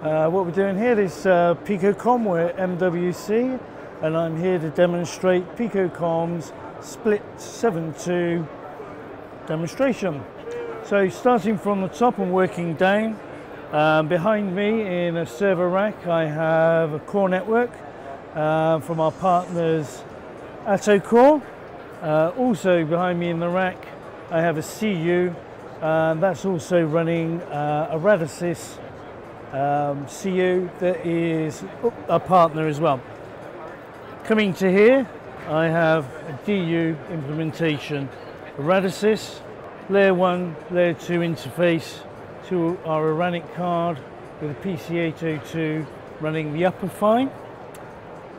Uh, what we're doing here is uh, Picocom, we're at MWC, and I'm here to demonstrate Picocom's Split 7.2 demonstration. So starting from the top and working down, um, behind me in a server rack I have a core network uh, from our partners Attocore. Uh, also behind me in the rack I have a CU, and that's also running uh, a Radisys um, CU that is a partner as well. Coming to here, I have a DU implementation, Radisys, layer 1, layer 2 interface to our ORANIC card with a PC802 running the upper PHY.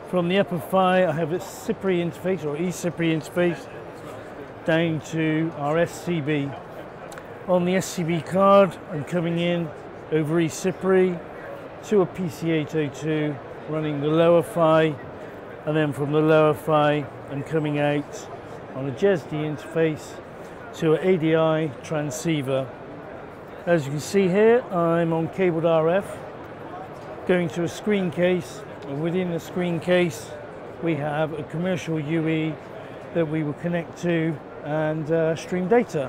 From the upper PHY, I have a CPRI interface or eCPRI interface down to our SCB. On the SCB card, I'm coming in over eCPRI to a PC802 running the lower PHY and then from the lower PHY I'm coming out on a JESD interface to an ADI transceiver. As you can see here I'm on cabled RF going to a screen case and within the screen case we have a commercial UE that we will connect to and uh, stream data.